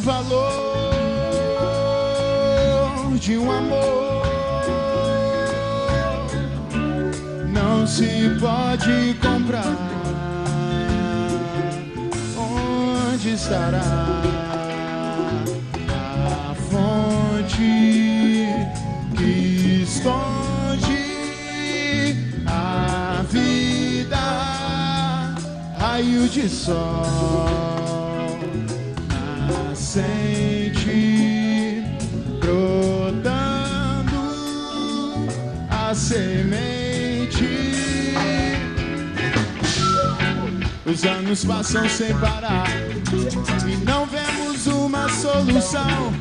valor de um amor não se pode comprar. Onde estará a fonte que esconde a vida? Raio de sol nascente brotando a semente. Os anos passam sem parar e não vemos uma solução.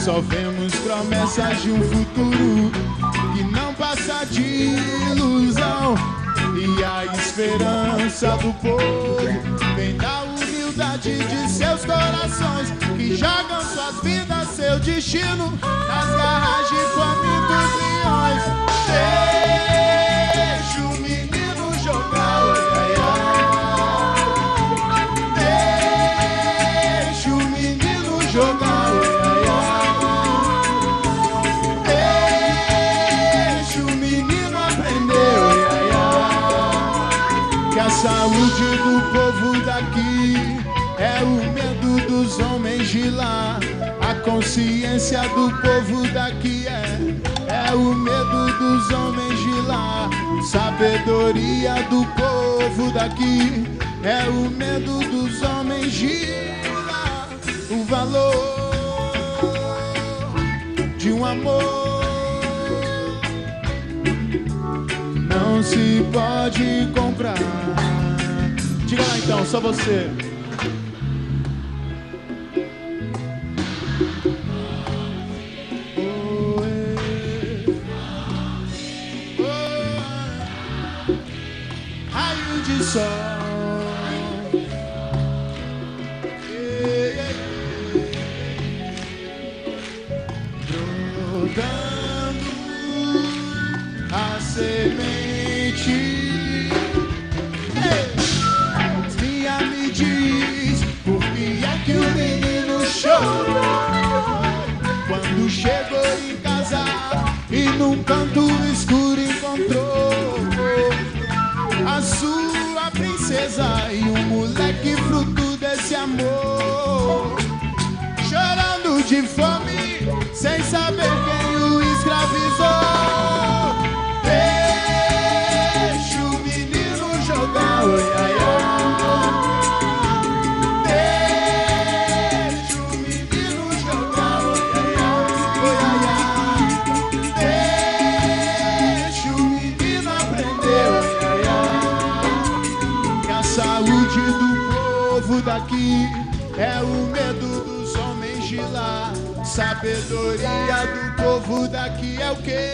Só vemos promessas de um futuro que não passa de ilusão. E a esperança do povo vem da humildade de seus corações jogam suas vidas, seu destino nas garras de famintos leões. Deixa o menino jogar. Deixa o menino jogar. Deixa o menino aprender. Que a saúde do povo daqui é o medo dos homens de lá. A consciência do povo daqui é é o medo dos homens de lá. Sabedoria do povo daqui é o medo dos homens de lá. O valor de um amor não se pode comprar. Diga lá então, só você. Quando chegou em casa e num canto escuro encontrou a sua princesa e um moleque fruto desse amor. Chorando de fome sem saber quem do povo daqui é o medo dos homens de lá. Sabedoria do povo daqui é o quê?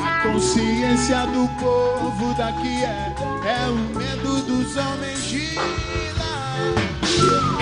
A consciência do povo daqui é, é o medo dos homens de lá.